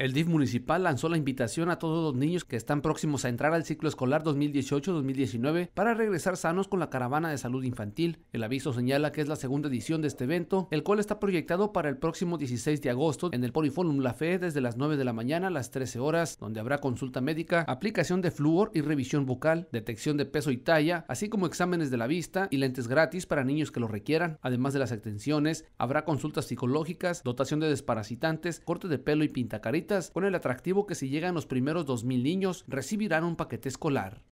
El DIF municipal lanzó la invitación a todos los niños que están próximos a entrar al ciclo escolar 2018-2019 para regresar sanos con la caravana de salud infantil. El aviso señala que es la segunda edición de este evento, el cual está proyectado para el próximo 16 de agosto en el Poliforum La Fe desde las 9 de la mañana a las 13 horas, donde habrá consulta médica, aplicación de flúor y revisión bucal, detección de peso y talla, así como exámenes de la vista y lentes gratis para niños que lo requieran. Además de las atenciones, habrá consultas psicológicas, dotación de desparasitantes, corte de pelo y con el atractivo que si llegan los primeros 2.000 niños recibirán un paquete escolar.